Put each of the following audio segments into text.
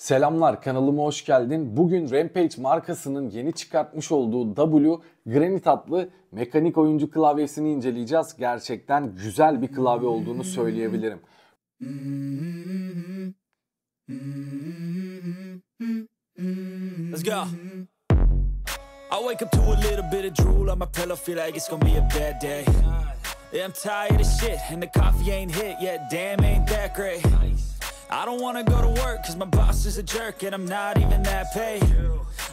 Selamlar kanalıma hoş geldin. Bugün Rampage markasının yeni çıkartmış olduğu W Granite adlı mekanik oyuncu klavyesini inceleyeceğiz. Gerçekten güzel bir klavye olduğunu söyleyebilirim. Let's go. I wake up to a little bit of drool on my pillow, feel like it's gonna be a bad day. Yeah, I'm tired of shit, and the coffee ain't hit yet. Damn, ain't that great. I don't wanna go to work, cause my boss is a jerk, and I'm not even that paid.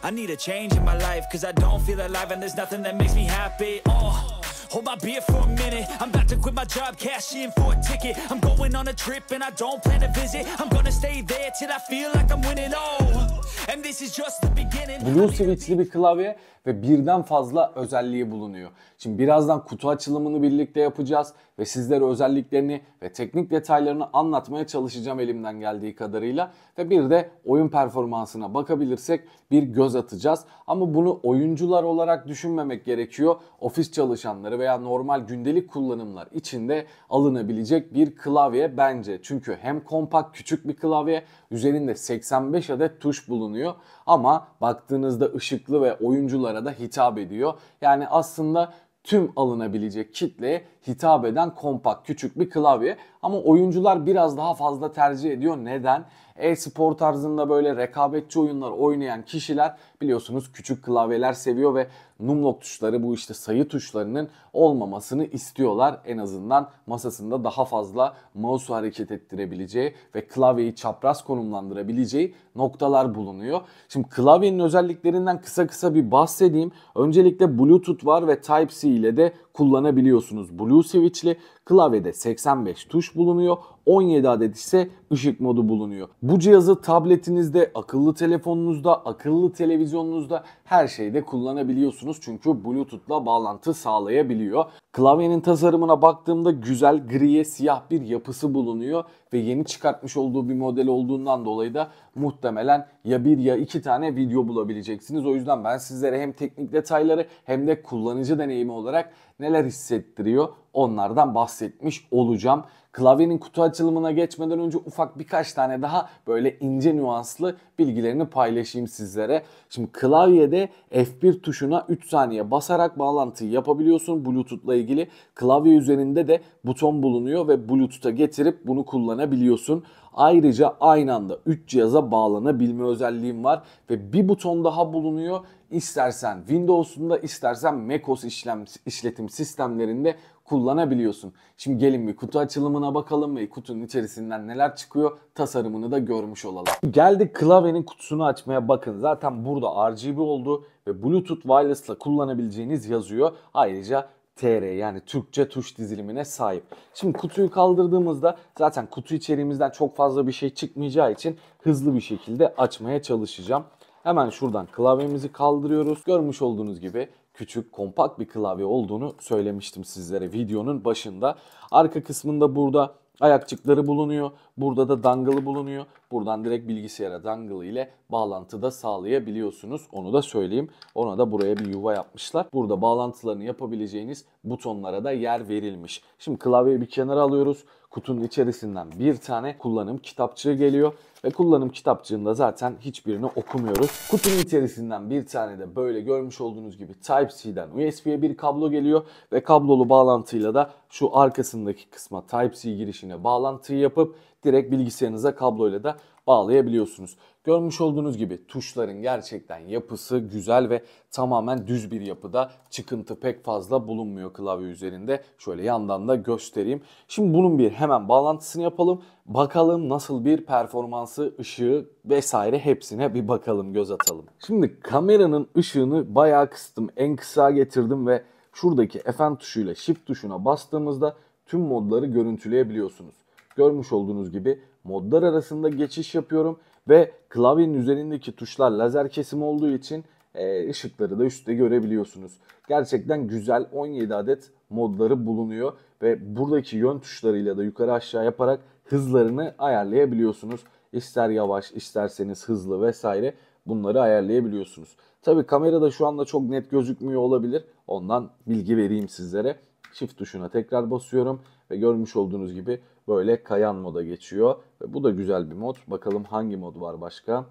I need a change in my life, cause I don't feel alive, and there's nothing that makes me happy. Oh. Hold my beer for a minute. I'm about to quit my job, cash in for a ticket. I'm going on a trip and I don't plan to visit. I'm gonna stay there till I feel like I'm winning. Oh, and this is just the beginning. Blue switch'li bir klavye ve birden fazla özelliği bulunuyor. Şimdi birazdan kutu açılımını birlikte yapacağız ve sizlere özelliklerini ve teknik detaylarını anlatmaya çalışacağım elimden geldiği kadarıyla ve bir de oyun performansına bakabilirsek bir göz atacağız. Ama bunu oyuncular olarak düşünmemek gerekiyor. Ofis çalışanları veya normal gündelik kullanımlar içinde alınabilecek bir klavye bence. Çünkü hem kompakt küçük bir klavye üzerinde 85 adet tuş bulunuyor ama baktığınızda ışıklı ve oyunculara da hitap ediyor. Yani aslında tüm alınabilecek kitleye hitap eden kompakt küçük bir klavye. Ama oyuncular biraz daha fazla tercih ediyor. Neden? E-spor tarzında böyle rekabetçi oyunlar oynayan kişiler biliyorsunuz küçük klavyeler seviyor ve numlock tuşları bu işte sayı tuşlarının olmamasını istiyorlar. En azından masasında daha fazla mouse'u hareket ettirebileceği ve klavyeyi çapraz konumlandırabileceği noktalar bulunuyor. Şimdi klavyenin özelliklerinden kısa kısa bir bahsedeyim. Öncelikle Bluetooth var ve Type-C ile de kullanabiliyorsunuz. Blue switch'li klavyede 85 tuş bulunuyor. 17 adet ise ışık modu bulunuyor. Bu cihazı tabletinizde, akıllı telefonunuzda, akıllı televizyonunuzda her şeyde kullanabiliyorsunuz. Çünkü Bluetooth'la bağlantı sağlayabiliyor. Klavyenin tasarımına baktığımda güzel griye siyah bir yapısı bulunuyor ve yeni çıkartmış olduğu bir model olduğundan dolayı da muhtemelen ya bir ya iki tane video bulabileceksiniz. O yüzden ben sizlere hem teknik detayları hem de kullanıcı deneyimi olarak neler hissettiriyor onlardan bahsetmiş olacağım. Klavyenin kutu açılımına geçmeden önce ufak birkaç tane daha böyle ince nüanslı bilgilerini paylaşayım sizlere. Şimdi klavyede F1 tuşuna 3 saniye basarak bağlantıyı yapabiliyorsun Bluetooth'la ilgili. Klavye üzerinde de buton bulunuyor ve Bluetooth'a getirip bunu kullanabiliyorsun. Ayrıca aynı anda 3 cihaza bağlanabilme özelliğim var ve bir buton daha bulunuyor. İstersen Windows'unda istersen macOS işlem, işletim sistemlerinde kullanabiliyorsun. Şimdi gelin bir kutu açılımına bakalım ve kutunun içerisinden neler çıkıyor tasarımını da görmüş olalım. Geldik klavyenin kutusunu açmaya bakın. Zaten burada RGB oldu ve Bluetooth Wireless ile kullanabileceğiniz yazıyor. Ayrıca TR yani Türkçe tuş dizilimine sahip. Şimdi kutuyu kaldırdığımızda zaten kutu içeriğimizden çok fazla bir şey çıkmayacağı için hızlı bir şekilde açmaya çalışacağım. Hemen şuradan klavyemizi kaldırıyoruz. Görmüş olduğunuz gibi küçük kompakt bir klavye olduğunu söylemiştim sizlere videonun başında. Arka kısmında burada ayakçıkları bulunuyor. Burada da dangle'ı bulunuyor. Buradan direkt bilgisayara dangle ile bağlantı da sağlayabiliyorsunuz. Onu da söyleyeyim. Ona da buraya bir yuva yapmışlar. Burada bağlantılarını yapabileceğiniz butonlara da yer verilmiş. Şimdi klavyeyi bir kenara alıyoruz. Kutunun içerisinden bir tane kullanım kitapçığı geliyor. Ve kullanım kitapçığında zaten hiçbirini okumuyoruz. Kutunun içerisinden bir tane de böyle görmüş olduğunuz gibi Type-C'den USB'ye bir kablo geliyor. Ve kablolu bağlantıyla da şu arkasındaki kısma Type-C girişine bağlantıyı yapıp direkt bilgisayarınıza kabloyla da bağlayabiliyorsunuz. Görmüş olduğunuz gibi tuşların gerçekten yapısı güzel ve tamamen düz bir yapıda. Çıkıntı pek fazla bulunmuyor klavye üzerinde. Şöyle yandan da göstereyim. Şimdi bunun bir hemen bağlantısını yapalım. Bakalım nasıl bir performansı, ışığı vesaire hepsine bir bakalım, göz atalım. Şimdi kameranın ışığını bayağı kıstım. En kısa getirdim ve şuradaki Fn tuşuyla Shift tuşuna bastığımızda tüm modları görüntüleyebiliyorsunuz. Görmüş olduğunuz gibi modlar arasında geçiş yapıyorum ve klavyenin üzerindeki tuşlar lazer kesim olduğu için e, ışıkları da üstte görebiliyorsunuz. Gerçekten güzel 17 adet modları bulunuyor ve buradaki yön tuşlarıyla da yukarı aşağı yaparak hızlarını ayarlayabiliyorsunuz. İster yavaş isterseniz hızlı vesaire bunları ayarlayabiliyorsunuz. Tabi kamerada şu anda çok net gözükmüyor olabilir. Ondan bilgi vereyim sizlere. Shift tuşuna tekrar basıyorum ve görmüş olduğunuz gibi böyle kayan moda geçiyor. Ve bu da güzel bir mod. Bakalım hangi mod var başka?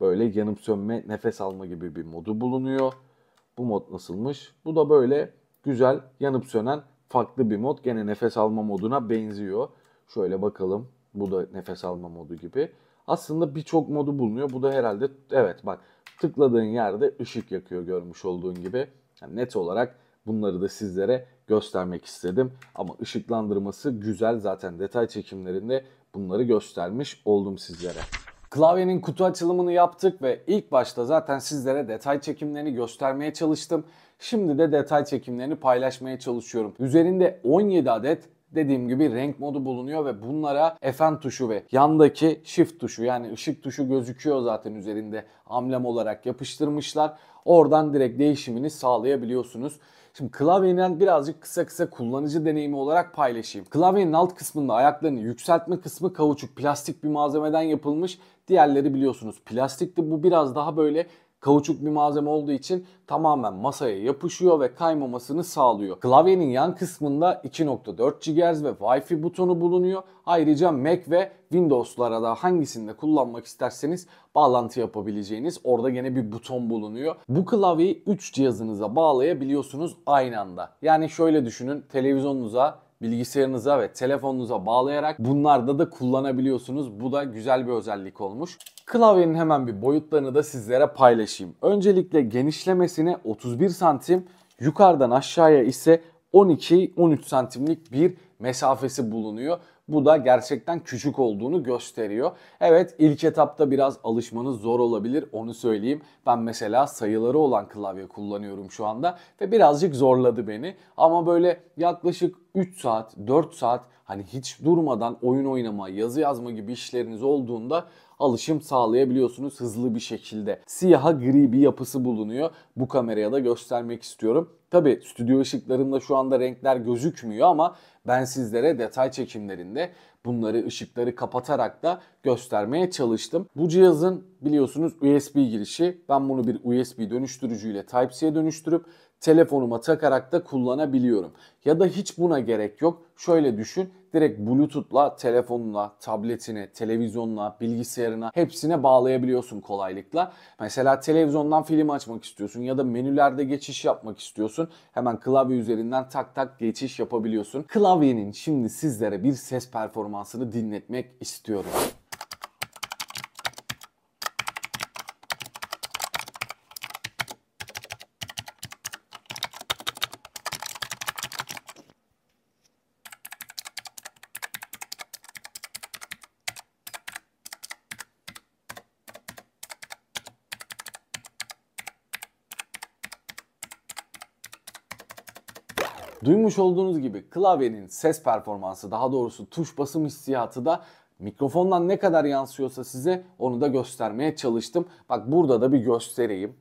Böyle yanıp sönme, nefes alma gibi bir modu bulunuyor. Bu mod nasılmış? Bu da böyle güzel yanıp sönen farklı bir mod. Gene nefes alma moduna benziyor. Şöyle bakalım. Bu da nefes alma modu gibi. Aslında birçok modu bulunuyor. Bu da herhalde evet bak tıkladığın yerde ışık yakıyor görmüş olduğun gibi. Yani net olarak bunları da sizlere göstermek istedim. Ama ışıklandırması güzel zaten detay çekimlerinde bunları göstermiş oldum sizlere. Klavyenin kutu açılımını yaptık ve ilk başta zaten sizlere detay çekimlerini göstermeye çalıştım. Şimdi de detay çekimlerini paylaşmaya çalışıyorum. Üzerinde 17 adet dediğim gibi renk modu bulunuyor ve bunlara FN tuşu ve yandaki Shift tuşu yani ışık tuşu gözüküyor zaten üzerinde amblem olarak yapıştırmışlar. Oradan direkt değişimini sağlayabiliyorsunuz. Şimdi klavyenin birazcık kısa kısa kullanıcı deneyimi olarak paylaşayım. Klavyenin alt kısmında ayaklarını yükseltme kısmı kauçuk plastik bir malzemeden yapılmış. Diğerleri biliyorsunuz plastikti. Bu biraz daha böyle kauçuk bir malzeme olduğu için tamamen masaya yapışıyor ve kaymamasını sağlıyor. Klavyenin yan kısmında 2.4 GHz ve Wi-Fi butonu bulunuyor. Ayrıca Mac ve Windows'lara da hangisinde kullanmak isterseniz bağlantı yapabileceğiniz orada gene bir buton bulunuyor. Bu klavyeyi 3 cihazınıza bağlayabiliyorsunuz aynı anda. Yani şöyle düşünün televizyonunuza bilgisayarınıza ve telefonunuza bağlayarak bunlarda da kullanabiliyorsunuz. Bu da güzel bir özellik olmuş. Klavyenin hemen bir boyutlarını da sizlere paylaşayım. Öncelikle genişlemesine 31 santim, yukarıdan aşağıya ise 12-13 santimlik bir mesafesi bulunuyor. Bu da gerçekten küçük olduğunu gösteriyor. Evet ilk etapta biraz alışmanız zor olabilir onu söyleyeyim. Ben mesela sayıları olan klavye kullanıyorum şu anda ve birazcık zorladı beni. Ama böyle yaklaşık 3 saat 4 saat hani hiç durmadan oyun oynama, yazı yazma gibi işleriniz olduğunda alışım sağlayabiliyorsunuz hızlı bir şekilde. Siyaha gri bir yapısı bulunuyor. Bu kameraya da göstermek istiyorum. Tabi stüdyo ışıklarında şu anda renkler gözükmüyor ama ben sizlere detay çekimlerinde bunları ışıkları kapatarak da göstermeye çalıştım. Bu cihazın biliyorsunuz USB girişi. Ben bunu bir USB dönüştürücüyle Type-C'ye dönüştürüp telefonuma takarak da kullanabiliyorum. Ya da hiç buna gerek yok. Şöyle düşün. Direkt Bluetooth'la telefonuna, tabletine, televizyonuna, bilgisayarına hepsine bağlayabiliyorsun kolaylıkla. Mesela televizyondan film açmak istiyorsun ya da menülerde geçiş yapmak istiyorsun. Hemen klavye üzerinden tak tak geçiş yapabiliyorsun. Klavyenin şimdi sizlere bir ses performansını dinletmek istiyorum. Duymuş olduğunuz gibi klavyenin ses performansı daha doğrusu tuş basım hissiyatı da mikrofondan ne kadar yansıyorsa size onu da göstermeye çalıştım. Bak burada da bir göstereyim.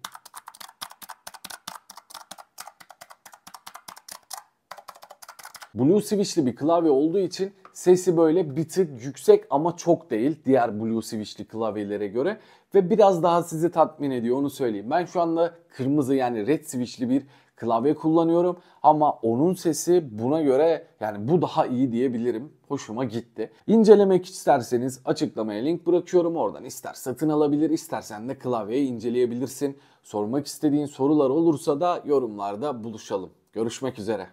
Blue switch'li bir klavye olduğu için sesi böyle bir tık yüksek ama çok değil diğer Blue switch'li klavyelere göre ve biraz daha sizi tatmin ediyor onu söyleyeyim. Ben şu anda kırmızı yani red switch'li bir klavye kullanıyorum ama onun sesi buna göre yani bu daha iyi diyebilirim. Hoşuma gitti. İncelemek isterseniz açıklamaya link bırakıyorum oradan ister satın alabilir istersen de klavyeyi inceleyebilirsin. Sormak istediğin sorular olursa da yorumlarda buluşalım. Görüşmek üzere.